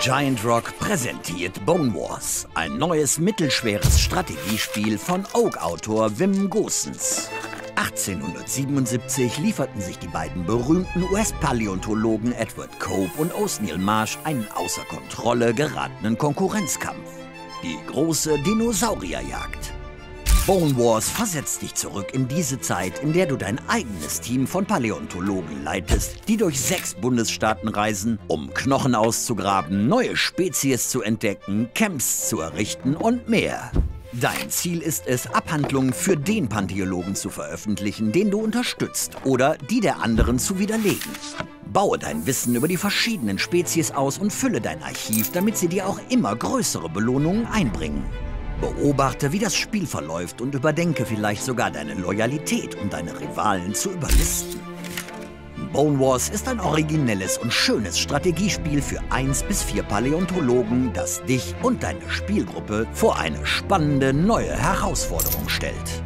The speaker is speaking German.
Giant Rock präsentiert Bone Wars, ein neues mittelschweres Strategiespiel von Oak-Autor Wim Goossens. 1877 lieferten sich die beiden berühmten US-Paläontologen Edward Cope und Othniel Marsh einen außer Kontrolle geratenen Konkurrenzkampf. Die große Dinosaurierjagd. Bone Wars versetzt dich zurück in diese Zeit, in der du dein eigenes Team von Paläontologen leitest, die durch sechs Bundesstaaten reisen, um Knochen auszugraben, neue Spezies zu entdecken, Camps zu errichten und mehr. Dein Ziel ist es, Abhandlungen für den Pantheologen zu veröffentlichen, den du unterstützt, oder die der anderen zu widerlegen. Baue dein Wissen über die verschiedenen Spezies aus und fülle dein Archiv, damit sie dir auch immer größere Belohnungen einbringen. Beobachte, wie das Spiel verläuft und überdenke vielleicht sogar deine Loyalität, um deine Rivalen zu überlisten. Bone Wars ist ein originelles und schönes Strategiespiel für 1 bis 4 Paläontologen, das dich und deine Spielgruppe vor eine spannende neue Herausforderung stellt.